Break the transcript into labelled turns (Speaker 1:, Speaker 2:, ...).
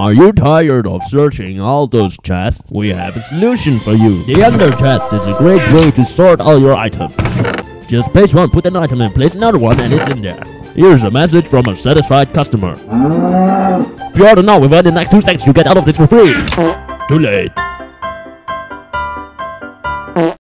Speaker 1: Are you tired of searching all those chests? We have a solution for you. The Ender chest is a great way to sort all your items. Just place one, put an item in, place another one, and it's in there. Here's a message from a satisfied customer. If you order now within the next two seconds, you get out of this for free. Too late.